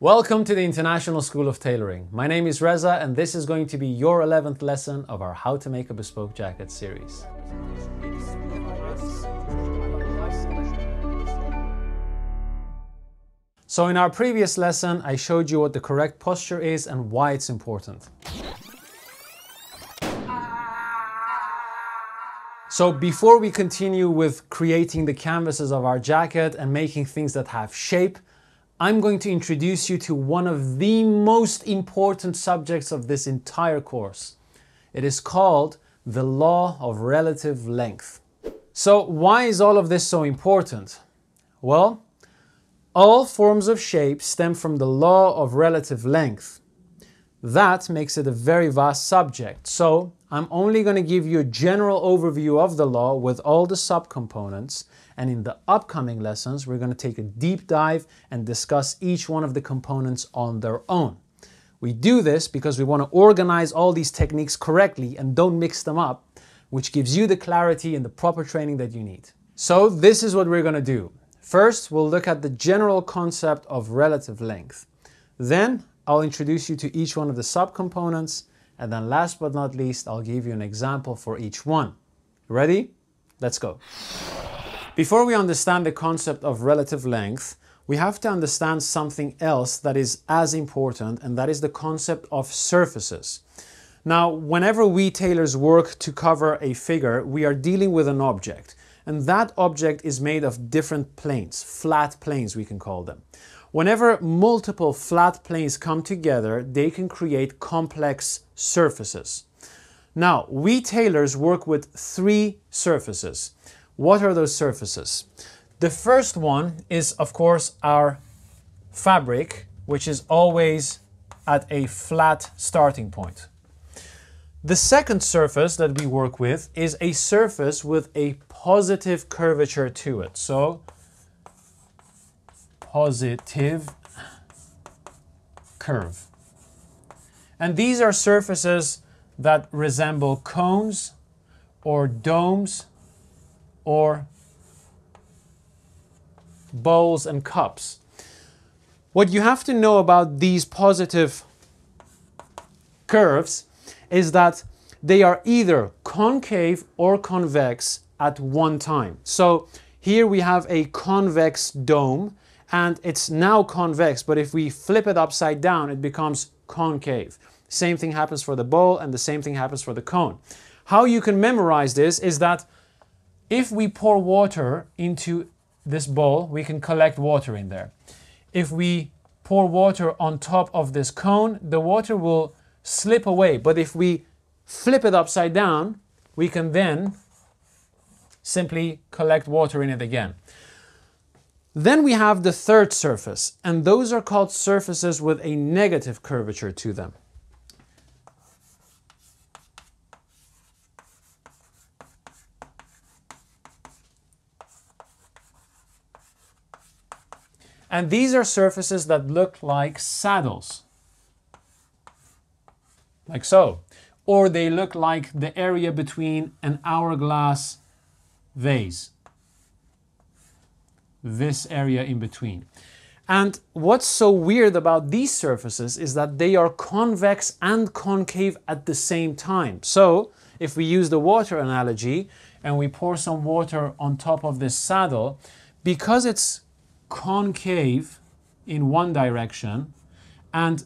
Welcome to the International School of Tailoring. My name is Reza and this is going to be your 11th lesson of our How to Make a Bespoke Jacket series. So in our previous lesson, I showed you what the correct posture is and why it's important. So before we continue with creating the canvases of our jacket and making things that have shape, I'm going to introduce you to one of the most important subjects of this entire course. It is called the law of relative length. So why is all of this so important? Well, all forms of shape stem from the law of relative length. That makes it a very vast subject. So I'm only going to give you a general overview of the law with all the subcomponents and in the upcoming lessons we're going to take a deep dive and discuss each one of the components on their own. We do this because we want to organize all these techniques correctly and don't mix them up, which gives you the clarity and the proper training that you need. So this is what we're going to do. First, we'll look at the general concept of relative length. Then I'll introduce you to each one of the subcomponents and then last but not least, I'll give you an example for each one. Ready? Let's go. Before we understand the concept of relative length, we have to understand something else that is as important, and that is the concept of surfaces. Now, whenever we tailors work to cover a figure, we are dealing with an object, and that object is made of different planes, flat planes we can call them. Whenever multiple flat planes come together, they can create complex surfaces. Now, we tailors work with three surfaces. What are those surfaces? The first one is, of course, our fabric, which is always at a flat starting point. The second surface that we work with is a surface with a positive curvature to it. So positive curve. And these are surfaces that resemble cones or domes or bowls and cups. What you have to know about these positive curves is that they are either concave or convex at one time. So here we have a convex dome and it's now convex, but if we flip it upside down, it becomes concave. Same thing happens for the bowl and the same thing happens for the cone. How you can memorize this is that if we pour water into this bowl, we can collect water in there. If we pour water on top of this cone, the water will slip away. But if we flip it upside down, we can then simply collect water in it again. Then we have the third surface, and those are called surfaces with a negative curvature to them. And these are surfaces that look like saddles, like so. Or they look like the area between an hourglass vase this area in between. And what's so weird about these surfaces is that they are convex and concave at the same time. So if we use the water analogy and we pour some water on top of this saddle, because it's concave in one direction and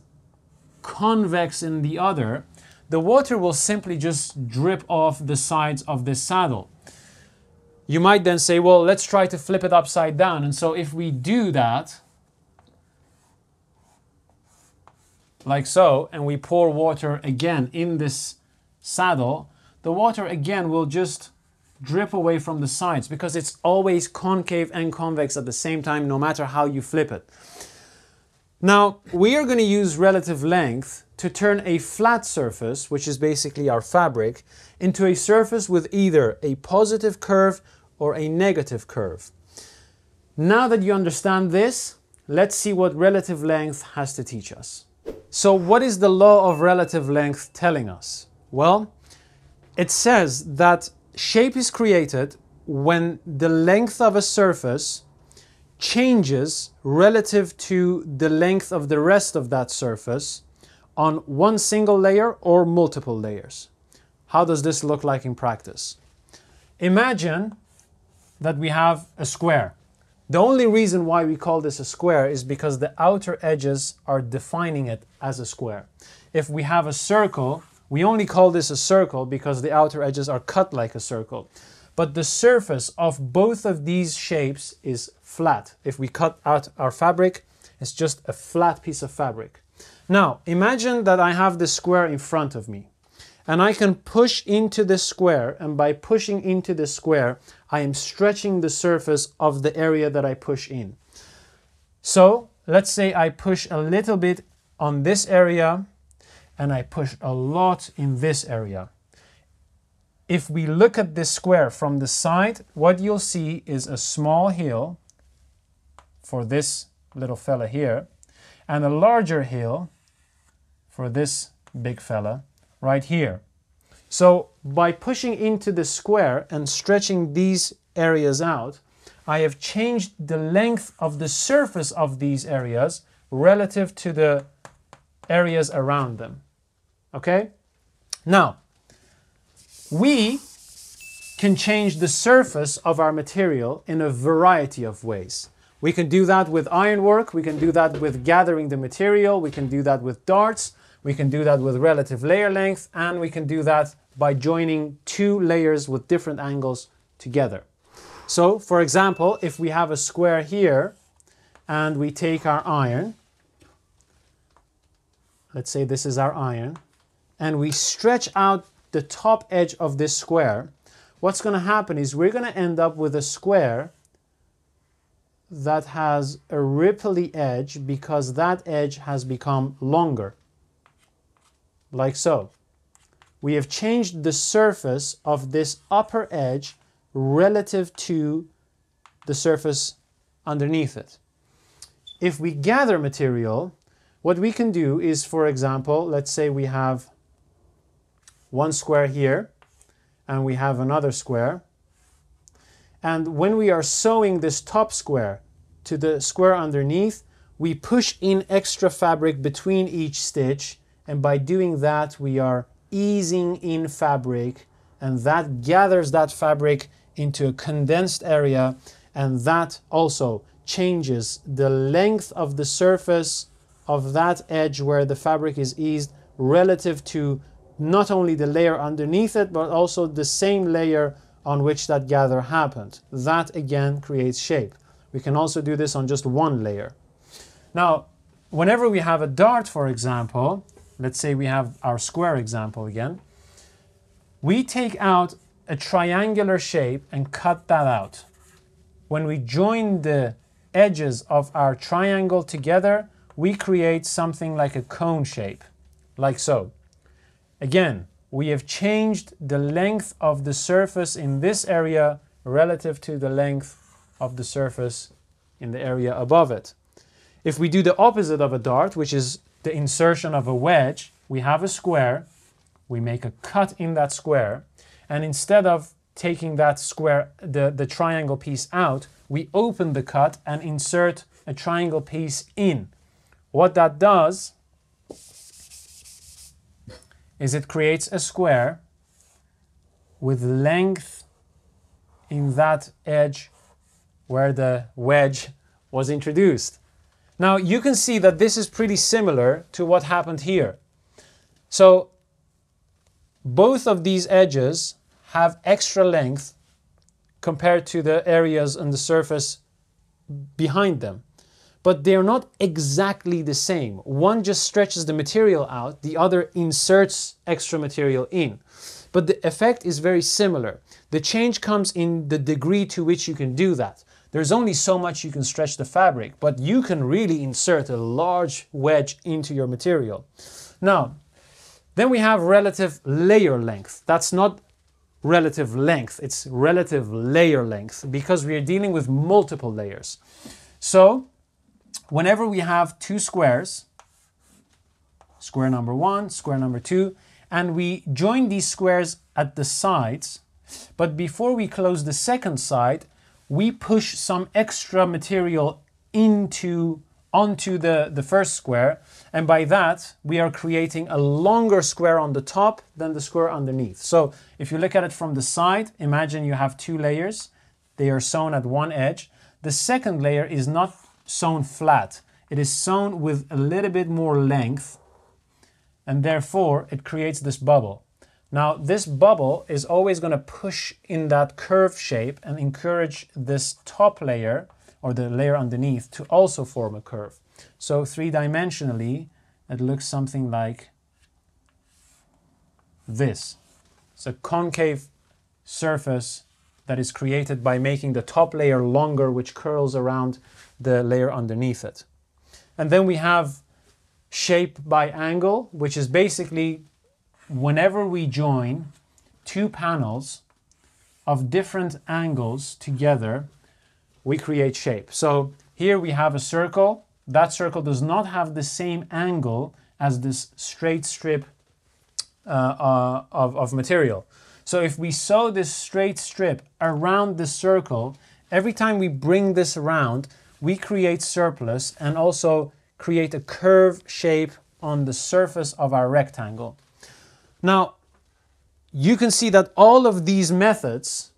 convex in the other, the water will simply just drip off the sides of this saddle. You might then say, well, let's try to flip it upside down. And so if we do that, like so, and we pour water again in this saddle, the water again will just drip away from the sides because it's always concave and convex at the same time, no matter how you flip it. Now, we are going to use relative length to turn a flat surface, which is basically our fabric, into a surface with either a positive curve or a negative curve. Now that you understand this, let's see what relative length has to teach us. So what is the law of relative length telling us? Well, it says that shape is created when the length of a surface changes relative to the length of the rest of that surface on one single layer or multiple layers. How does this look like in practice? Imagine that we have a square. The only reason why we call this a square is because the outer edges are defining it as a square. If we have a circle, we only call this a circle because the outer edges are cut like a circle. But the surface of both of these shapes is flat. If we cut out our fabric, it's just a flat piece of fabric. Now, imagine that I have this square in front of me and I can push into the square and by pushing into the square, I am stretching the surface of the area that I push in. So let's say I push a little bit on this area and I push a lot in this area. If we look at this square from the side, what you'll see is a small hill for this little fella here and a larger hill for this big fella right here. So by pushing into the square and stretching these areas out, I have changed the length of the surface of these areas relative to the areas around them. Okay? Now, we can change the surface of our material in a variety of ways. We can do that with ironwork, we can do that with gathering the material, we can do that with darts, we can do that with relative layer length, and we can do that by joining two layers with different angles together. So, for example, if we have a square here and we take our iron, let's say this is our iron, and we stretch out the top edge of this square, what's going to happen is we're going to end up with a square that has a ripply edge because that edge has become longer like so. We have changed the surface of this upper edge relative to the surface underneath it. If we gather material, what we can do is, for example, let's say we have one square here and we have another square. And when we are sewing this top square to the square underneath, we push in extra fabric between each stitch and by doing that, we are easing in fabric and that gathers that fabric into a condensed area and that also changes the length of the surface of that edge where the fabric is eased relative to not only the layer underneath it but also the same layer on which that gather happened. That again creates shape. We can also do this on just one layer. Now, whenever we have a dart, for example, let's say we have our square example again, we take out a triangular shape and cut that out. When we join the edges of our triangle together, we create something like a cone shape, like so. Again, we have changed the length of the surface in this area relative to the length of the surface in the area above it. If we do the opposite of a dart, which is the insertion of a wedge, we have a square, we make a cut in that square, and instead of taking that square, the, the triangle piece out, we open the cut and insert a triangle piece in. What that does is it creates a square with length in that edge where the wedge was introduced. Now you can see that this is pretty similar to what happened here. So both of these edges have extra length compared to the areas on the surface behind them. But they're not exactly the same. One just stretches the material out, the other inserts extra material in. But the effect is very similar. The change comes in the degree to which you can do that. There's only so much you can stretch the fabric, but you can really insert a large wedge into your material. Now, then we have relative layer length. That's not relative length, it's relative layer length because we are dealing with multiple layers. So, whenever we have two squares, square number one, square number two, and we join these squares at the sides, but before we close the second side, we push some extra material into onto the, the first square, and by that we are creating a longer square on the top than the square underneath. So if you look at it from the side, imagine you have two layers. They are sewn at one edge. The second layer is not sewn flat. It is sewn with a little bit more length, and therefore it creates this bubble. Now this bubble is always going to push in that curve shape and encourage this top layer or the layer underneath to also form a curve. So three-dimensionally, it looks something like this. It's a concave surface that is created by making the top layer longer, which curls around the layer underneath it. And then we have shape by angle, which is basically whenever we join two panels of different angles together, we create shape. So here we have a circle. That circle does not have the same angle as this straight strip uh, uh, of, of material. So if we sew this straight strip around the circle, every time we bring this around, we create surplus and also create a curve shape on the surface of our rectangle. Now, you can see that all of these methods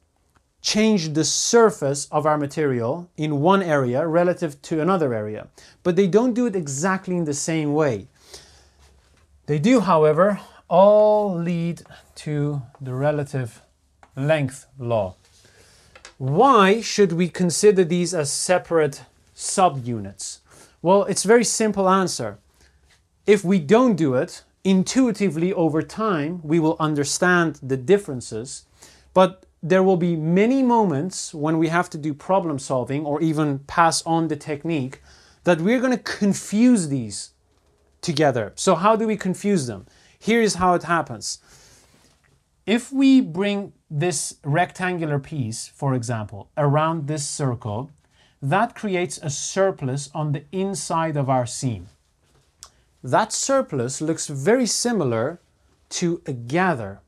change the surface of our material in one area relative to another area. But they don't do it exactly in the same way. They do, however, all lead to the relative length law. Why should we consider these as separate subunits? Well, it's a very simple answer. If we don't do it, intuitively over time, we will understand the differences. But there will be many moments when we have to do problem solving or even pass on the technique that we're going to confuse these together. So how do we confuse them? Here is how it happens. If we bring this rectangular piece, for example, around this circle, that creates a surplus on the inside of our seam. That surplus looks very similar to a gather.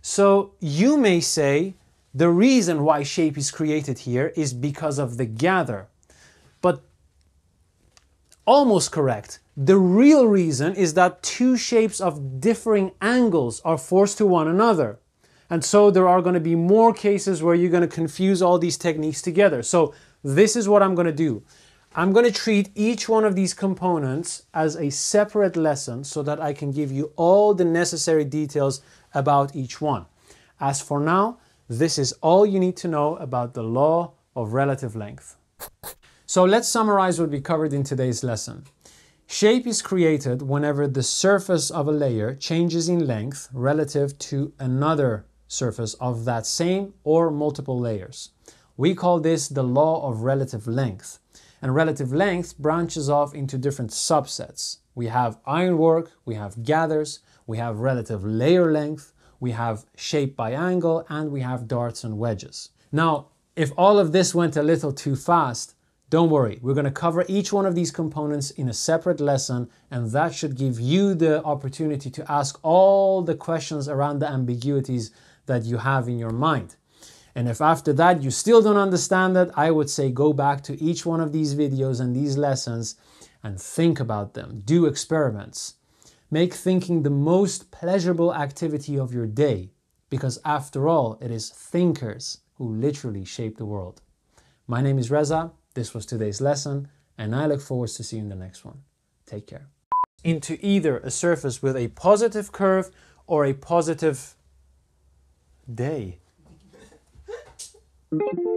So you may say, the reason why shape is created here is because of the gather. But almost correct. The real reason is that two shapes of differing angles are forced to one another. And so there are going to be more cases where you're going to confuse all these techniques together. So this is what I'm going to do. I'm going to treat each one of these components as a separate lesson so that I can give you all the necessary details about each one. As for now, this is all you need to know about the law of relative length. So let's summarize what we covered in today's lesson. Shape is created whenever the surface of a layer changes in length relative to another surface of that same or multiple layers. We call this the law of relative length. And relative length branches off into different subsets. We have ironwork, we have gathers, we have relative layer length, we have shape by angle, and we have darts and wedges. Now, if all of this went a little too fast, don't worry, we're going to cover each one of these components in a separate lesson, and that should give you the opportunity to ask all the questions around the ambiguities that you have in your mind. And if after that you still don't understand it, I would say go back to each one of these videos and these lessons and think about them. Do experiments. Make thinking the most pleasurable activity of your day, because after all, it is thinkers who literally shape the world. My name is Reza, this was today's lesson, and I look forward to seeing you in the next one. Take care. Into either a surface with a positive curve or a positive day. Thank you.